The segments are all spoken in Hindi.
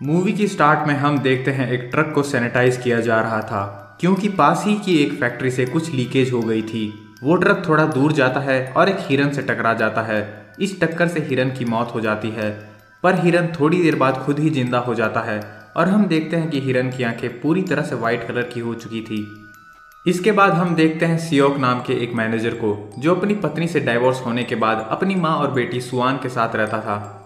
मूवी की स्टार्ट में हम देखते हैं एक ट्रक को सैनिटाइज किया जा रहा था, क्योंकि पास ही की एक फैक्ट्री से कुछ लीकेज हो गई थी। वो ट्रक थोड़ा दूर जाता है और एक हिरन से टकरा जाता है। इस टक्कर से हिरन की मौत हो जाती है, पर हिरन थोड़ी देर बाद खुद ही ज़िंदा हो जाता है और हम देखते हैं कि हिरन की आँखें पूरी तरह से वाइट कलर की हो चुकी थी। इसके बाद हम देखते हैं सियोक नाम के एक मैनेजर को, जो अपनी पत्नी से डाइवोर्स होने के बाद अपनी माँ और बेटी सुआन के साथ रहता था।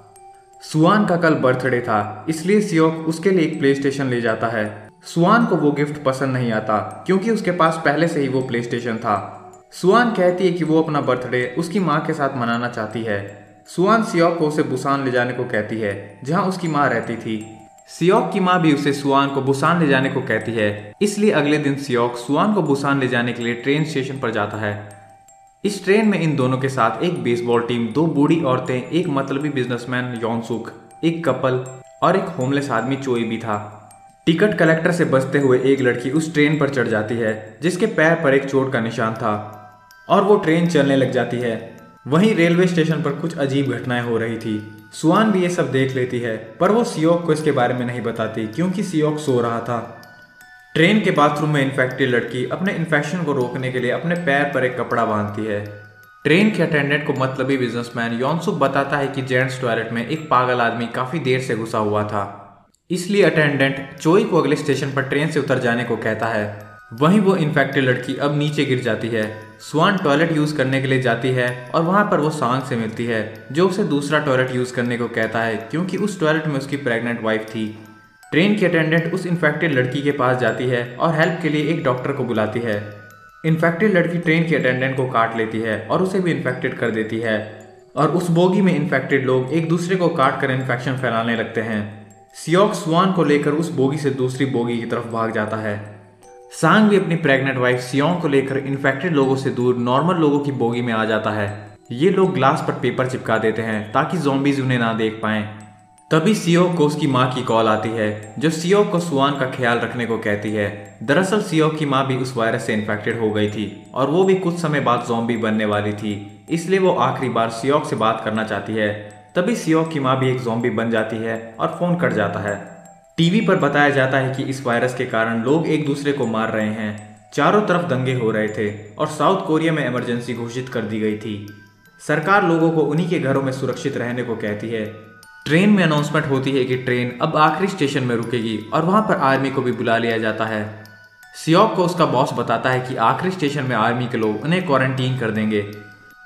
सुआन का कल बर्थडे था, इसलिए सियोक उसके लिए एक प्ले स्टेशन ले जाता है। सुआन को वो गिफ्ट पसंद नहीं आता, क्योंकि उसके पास पहले से ही वो प्ले स्टेशन था। सुआन कहती है कि वो अपना बर्थडे उसकी माँ के साथ मनाना चाहती है। सुआन सियोक को उसे बुसान ले जाने को कहती है, जहाँ उसकी माँ रहती थी। सियोक की माँ भी उसे सुआन को बुसान ले जाने को कहती है, इसलिए अगले दिन सियोक सुआन को बुसान ले जाने के लिए ट्रेन स्टेशन पर जाता है। इस ट्रेन में इन दोनों के साथ एक बेसबॉल टीम दो बूढ़ी औरतें, एक मतलबी बिजनेसमैन यौनसुख एक कपल और एक होमलेस आदमी चोई भी था। टिकट कलेक्टर से बचते हुए एक लड़की उस ट्रेन पर चढ़ जाती है, जिसके पैर पर एक चोट का निशान था और वो ट्रेन चलने लग जाती है। वहीं रेलवे स्टेशन पर कुछ अजीब घटनाएँ हो रही थी। सुआन भी ये सब देख लेती है, पर वो सियोक को इसके बारे में नहीं बताती, क्योंकि सियोक सो रहा था। ट्रेन के बाथरूम में इन्फेक्टेड लड़की अपने इन्फेक्शन को रोकने के लिए अपने पैर पर एक कपड़ा बांधती है। ट्रेन के अटेंडेंट को मतलबी बिजनेसमैन यौनसुख बताता है कि जेंट्स टॉयलेट में एक पागल आदमी काफ़ी देर से घुसा हुआ था। इसलिए अटेंडेंट चोई को अगले स्टेशन पर ट्रेन से उतर जाने को कहता है। वहीं वो इन्फेक्टेड लड़की अब नीचे गिर जाती है। स्वान टॉयलेट यूज़ करने के लिए जाती है और वहाँ पर वो सांग से मिलती है, जो उसे दूसरा टॉयलेट यूज़ करने को कहता है, क्योंकि उस टॉयलेट में उसकी प्रेग्नेंट वाइफ थी। ट्रेन की अटेंडेंट उस इन्फेक्टेड लड़की के पास जाती है और हेल्प के लिए एक डॉक्टर को बुलाती है। इन्फेक्टेड लड़की ट्रेन की अटेंडेंट को काट लेती है और उसे भी इन्फेक्टेड कर देती है। और उस बोगी में इन्फेक्टेड लोग एक दूसरे को काट कर इन्फेक्शन फैलाने लगते हैं। सियोक स्वान को लेकर उस बोगी से दूसरी बोगी की तरफ़ भाग जाता है। सांग भी अपनी प्रेग्नेंट वाइफ सियोंग को लेकर इन्फेक्टेड लोगों से दूर नॉर्मल लोगों की बोगी में आ जाता है। ये लोग ग्लास पर पेपर चिपका देते हैं ताकि जोम्बीज उन्हें ना देख पाएँ। तभी सियोक को उसकी माँ की कॉल आती है, जो सियोक को सुआन का ख्याल रखने को कहती है। दरअसल सियोक की माँ भी उस वायरस से इन्फेक्टेड हो गई थी, और वो भी कुछ समय बाद जोम्बी बनने वाली थी। इसलिए वो आखिरी बार सियोक से बात करना चाहती है। तभी सियोक की माँ भी एक जोम्बी बन जाती है और फ़ोन कट जाता है। टीवी पर बताया जाता है कि इस वायरस के कारण लोग एक दूसरे को मार रहे हैं। चारों तरफ़ दंगे हो रहे थे और साउथ कोरिया में इमरजेंसी घोषित कर दी गई थी। सरकार लोगों को उन्हीं के घरों में सुरक्षित रहने को कहती है। ट्रेन में अनाउंसमेंट होती है कि ट्रेन अब आखिरी स्टेशन में रुकेगी और वहाँ पर आर्मी को भी बुला लिया जाता है। सियोक को उसका बॉस बताता है कि आखिरी स्टेशन में आर्मी के लोग उन्हें क्वारंटीन कर देंगे।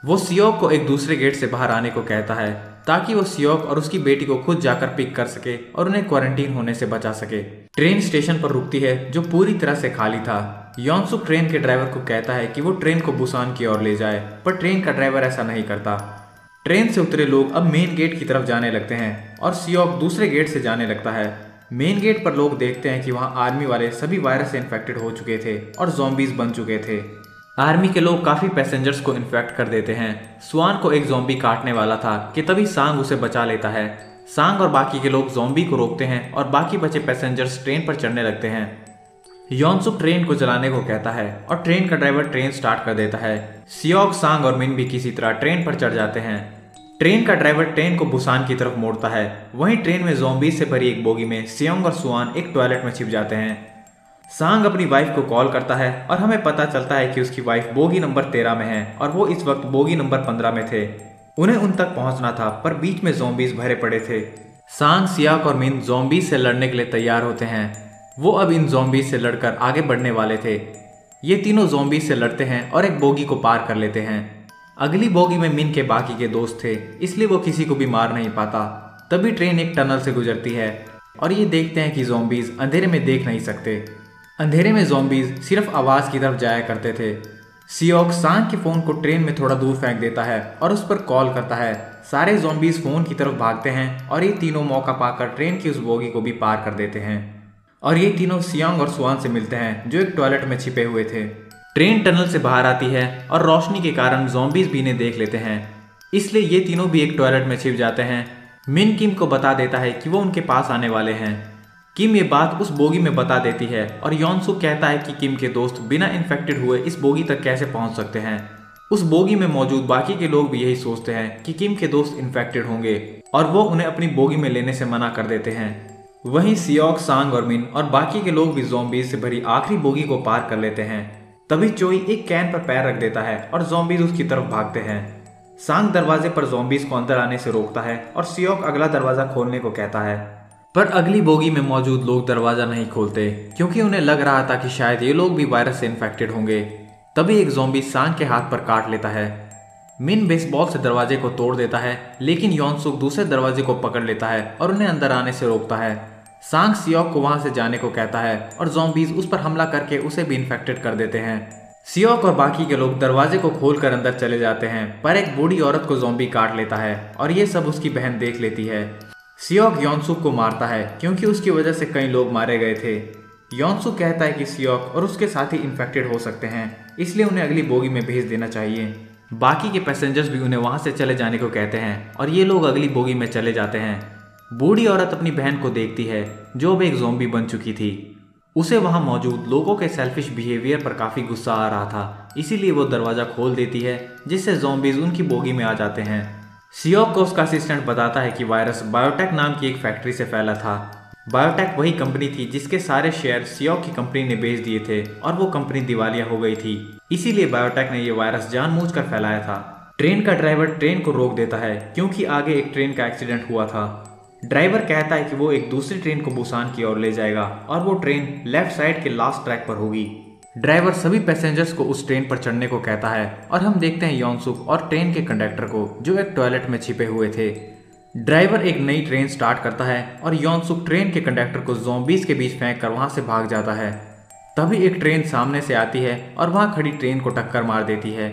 वो सियोक को एक दूसरे गेट से बाहर आने को कहता है, ताकि वो सियोक और उसकी बेटी को खुद जाकर पिक कर सके और उन्हें क्वारंटीन होने से बचा सके। ट्रेन स्टेशन पर रुकती है, जो पूरी तरह से खाली था। योनसुक ट्रेन के ड्राइवर को कहता है कि वो ट्रेन को बुसान की ओर ले जाए, पर ट्रेन का ड्राइवर ऐसा नहीं करता। ट्रेन से उतरे लोग अब मेन गेट की तरफ़ जाने लगते हैं और सियोक दूसरे गेट से जाने लगता है। मेन गेट पर लोग देखते हैं कि वहाँ आर्मी वाले सभी वायरस से इन्फेक्टेड हो चुके थे और जोम्बीज बन चुके थे। आर्मी के लोग काफ़ी पैसेंजर्स को इन्फेक्ट कर देते हैं। स्वान को एक जोम्बी काटने वाला था कि तभी सांग उसे बचा लेता है। सांग और बाकी के लोग जोम्बी को रोकते हैं और बाकी बचे पैसेंजर्स ट्रेन पर चढ़ने लगते हैं। योनसुक ट्रेन को चलाने को कहता है और ट्रेन का ड्राइवर ट्रेन स्टार्ट कर देता है। सियोग सांग और मिन भी किसी तरह ट्रेन पर चढ़ जाते हैं। ट्रेन का ड्राइवर ट्रेन को बुसान की तरफ़ मोड़ता है। वहीं ट्रेन में जोम्बीज से भरी एक बोगी में सियोंग और सुआन एक टॉयलेट में छिप जाते हैं। सांग अपनी वाइफ को कॉल करता है और हमें पता चलता है कि उसकी वाइफ बोगी नंबर तेरह में है और वो इस वक्त बोगी नंबर पंद्रह में थे। उन्हें उन तक पहुँचना था, पर बीच में जोम्बीज भरे पड़े थे। सांग सियाक और मिन जोम्बीज से लड़ने के लिए तैयार होते हैं। वो अब इन जोम्बीज से लड़कर आगे बढ़ने वाले थे। ये तीनों जोम्बीज से लड़ते हैं और एक बोगी को पार कर लेते हैं। अगली बोगी में मिन के बाकी के दोस्त थे, इसलिए वो किसी को भी मार नहीं पाता। तभी ट्रेन एक टनल से गुजरती है और ये देखते हैं कि जोम्बीज अंधेरे में देख नहीं सकते। अंधेरे में जोम्बीज सिर्फ़ आवाज़ की तरफ़ जाया करते थे। सियोक सांग के फ़ोन को ट्रेन में थोड़ा दूर फेंक देता है और उस पर कॉल करता है। सारे जोम्बीज फ़ोन की तरफ़ भागते हैं और ये तीनों मौका पाकर ट्रेन की उस बोगी को भी पार कर देते हैं। और ये तीनों सियांग और सुआन से मिलते हैं, जो एक टॉयलेट में छिपे हुए थे। ट्रेन टनल से बाहर आती है और रोशनी के कारण जोम्बीज भी इन्हें देख लेते हैं। इसलिए ये तीनों भी एक टॉयलेट में छिप जाते हैं। मिन किम को बता देता है कि वो उनके पास आने वाले हैं। किम ये बात उस बोगी में बता देती है और योनसु कहता है कि किम के दोस्त बिना इन्फेक्टेड हुए इस बोगी तक कैसे पहुँच सकते हैं। उस बोगी में मौजूद बाकी के लोग भी यही सोचते हैं कि किम के दोस्त इन्फेक्टेड होंगे और वो उन्हें अपनी बोगी में लेने से मना कर देते हैं। वहीं सियोक, सांग और मिन और बाकी के लोग भी जोम्बीज से भरी आखिरी बोगी को पार कर लेते हैं। तभी चोई एक कैन पर पैर रख देता है और जोम्बीज उसकी तरफ़ भागते हैं। सांग दरवाजे पर जोम्बीज को अंदर आने से रोकता है और सियोक अगला दरवाज़ा खोलने को कहता है। पर अगली बोगी में मौजूद लोग दरवाज़ा नहीं खोलते, क्योंकि उन्हें लग रहा था कि शायद ये लोग भी वायरस से इन्फेक्टेड होंगे। तभी एक जोम्बी सांग के हाथ पर काट लेता है। मिन बेसबॉल से दरवाजे को तोड़ देता है, लेकिन योनसुक दूसरे दरवाजे को पकड़ लेता है और उन्हें अंदर आने से रोकता है। सांग सियोक को वहाँ से जाने को कहता है और जोम्बीज उस पर हमला करके उसे भी इन्फेक्टेड कर देते हैं। सियोक और बाकी के लोग दरवाजे को खोलकर अंदर चले जाते हैं, पर एक बूढ़ी औरत को जोम्बी काट लेता है और ये सब उसकी बहन देख लेती है। सियोक योनसुक को मारता है, क्योंकि उसकी वजह से कई लोग मारे गए थे। योनसुक कहता है कि सियोक और उसके साथी इन्फेक्टेड हो सकते हैं, इसलिए उन्हें अगली बोगी में भेज देना चाहिए। बाकी के पैसेंजर्स भी उन्हें वहाँ से चले जाने को कहते हैं और ये लोग अगली बोगी में चले जाते हैं। बूढ़ी औरत अपनी बहन को देखती है, जो अब एक जोम्बी बन चुकी थी। उसे वहाँ मौजूद लोगों के सेल्फिश बिहेवियर पर काफ़ी गुस्सा आ रहा था, इसीलिए वो दरवाज़ा खोल देती है, जिससे जोम्बीज उनकी बोगी में आ जाते हैं। सियोक को उसका असिस्टेंट बताता है कि वायरस बायोटेक नाम की एक फैक्ट्री से फैला था। बायोटेक वही कंपनी थी जिसके सारे शेयर सियोक की कंपनी ने बेच दिए थे, और वो कंपनी दिवालिया हो गई थी। इसीलिए बायोटेक ने ये वायरस जानबूझकर फैलाया था। ट्रेन का ड्राइवर ट्रेन को रोक देता है, क्योंकि आगे एक ट्रेन का एक्सीडेंट हुआ था। ड्राइवर कहता है कि वो एक दूसरी ट्रेन को बुसान की ओर ले जाएगा और वो ट्रेन लेफ़्ट साइड के लास्ट ट्रैक पर होगी। ड्राइवर सभी पैसेंजर्स को उस ट्रेन पर चढ़ने को कहता है और हम देखते हैं योनसुक और ट्रेन के कंडक्टर को, जो एक टॉयलेट में छिपे हुए थे। ड्राइवर एक नई ट्रेन स्टार्ट करता है और योनसुक ट्रेन के कंडक्टर को जोम्बीज के बीच फेंक कर वहाँ से भाग जाता है। तभी एक ट्रेन सामने से आती है और वहाँ खड़ी ट्रेन को टक्कर मार देती है।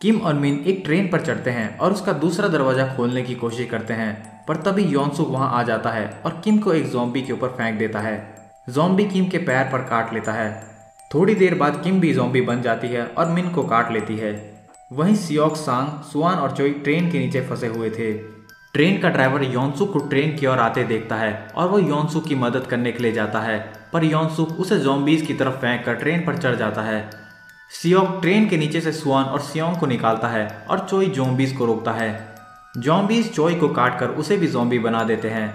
किम और मिन एक ट्रेन पर चढ़ते हैं और उसका दूसरा दरवाज़ा खोलने की कोशिश करते हैं। पर तभी योनसुक वहाँ आ जाता है और किम को एक जोम्बी के ऊपर फेंक देता है। जोम्बी किम के पैर पर काट लेता है। थोड़ी देर बाद किम भी जोम्बी बन जाती है और मिन को काट लेती है। वहीं सियोक, सांग, सुआन और चोई ट्रेन के नीचे फंसे हुए थे। ट्रेन का ड्राइवर योनसुक को ट्रेन की ओर आते देखता है और वो योनसुक की मदद करने के लिए जाता है, पर योनसुक उसे जोम्बीज की तरफ़ फेंक कर ट्रेन पर चढ़ जाता है। सियोक ट्रेन के नीचे से सुआन और सियोंग को निकालता है और चोई जोम्बीज को रोकता है। जोम्बीज चोई को काटकर उसे भी जोम्बी बना देते हैं।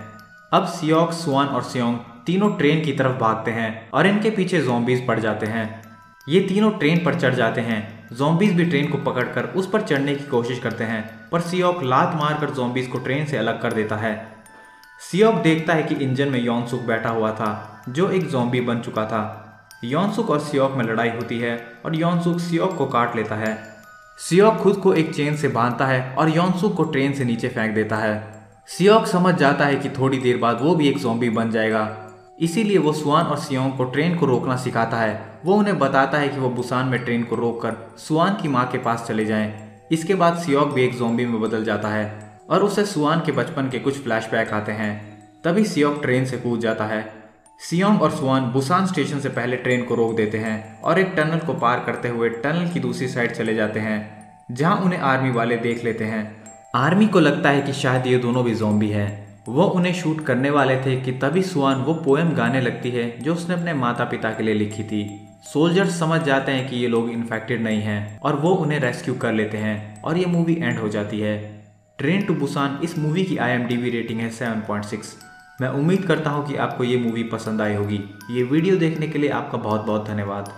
अब सियोक सुआन और सियोंग तीनों ट्रेन की तरफ़ भागते हैं और इनके पीछे जोम्बीज पड़ जाते हैं। ये तीनों ट्रेन पर चढ़ जाते हैं। जोम्बीज भी ट्रेन को पकड़कर उस पर चढ़ने की कोशिश करते हैं, पर सियोक लात मारकर जोम्बीज को ट्रेन से अलग कर देता है। सियोक देखता है कि इंजन में यौनसुक बैठा हुआ था, जो एक जोम्बी बन चुका था। यौनसुक और सियोक में लड़ाई होती है और यौनसुक सियोक को काट लेता है। सियोक खुद को एक चेन से बांधता है और यौनसुक को ट्रेन से नीचे फेंक देता है। सियोक समझ जाता है कि थोड़ी देर बाद वो भी एक जोम्बी बन जाएगा। इसीलिए वो सुआन और सियोंग को ट्रेन को रोकना सिखाता है। वो उन्हें बताता है कि वो बुसान में ट्रेन को रोककर सुआन की माँ के पास चले जाएँ। इसके बाद सियोक भी एक जोम्बी में बदल जाता है और उसे सुआन के बचपन के कुछ फ्लैशबैक आते हैं। तभी सियोक ट्रेन से कूद जाता है। सियोंग और सुआन बुसान स्टेशन से पहले ट्रेन को रोक देते हैं और एक टनल को पार करते हुए टनल की दूसरी साइड चले जाते हैं, जहाँ उन्हें आर्मी वाले देख लेते हैं। आर्मी को लगता है कि शायद ये दोनों भी जोम्बी हैं। वो उन्हें शूट करने वाले थे कि तभी सुआन वो पोएम गाने लगती है जो उसने अपने माता पिता के लिए लिखी थी। सोल्जर्स समझ जाते हैं कि ये लोग इन्फेक्टेड नहीं हैं और वो उन्हें रेस्क्यू कर लेते हैं और ये मूवी एंड हो जाती है। ट्रेन टू बुसान इस मूवी की आई रेटिंग है 7.6 मैं उम्मीद करता हूँ कि आपको ये मूवी पसंद आई होगी। ये वीडियो देखने के लिए आपका बहुत बहुत धन्यवाद।